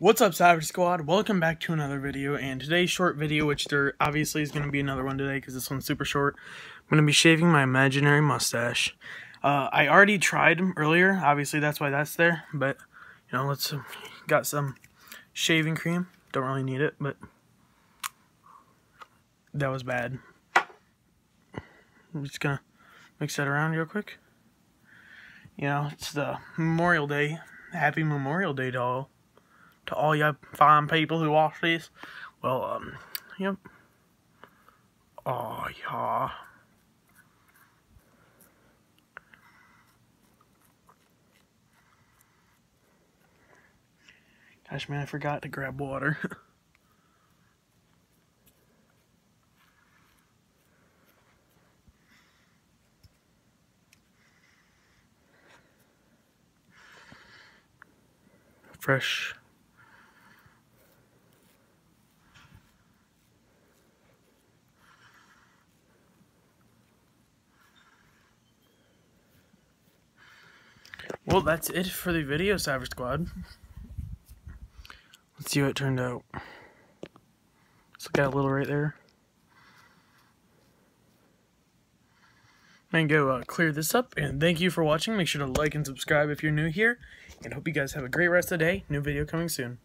What's up, Savage Squad? Welcome back to another video, and today's short video, which there obviously is going to be another one today because this one's super short, I'm going to be shaving my imaginary mustache. Uh, I already tried earlier, obviously that's why that's there, but, you know, let's, uh, got some shaving cream, don't really need it, but that was bad. I'm just going to mix that around real quick. You know, it's the Memorial Day, Happy Memorial Day to all to all you fine people who watch this. Well, um, yep. Oh, yeah. Gosh, man, I forgot to grab water. Fresh Well, that's it for the video, Savage Squad. Let's see how it turned out. So got a little right there. And go uh, clear this up. And thank you for watching. Make sure to like and subscribe if you're new here. And hope you guys have a great rest of the day. New video coming soon.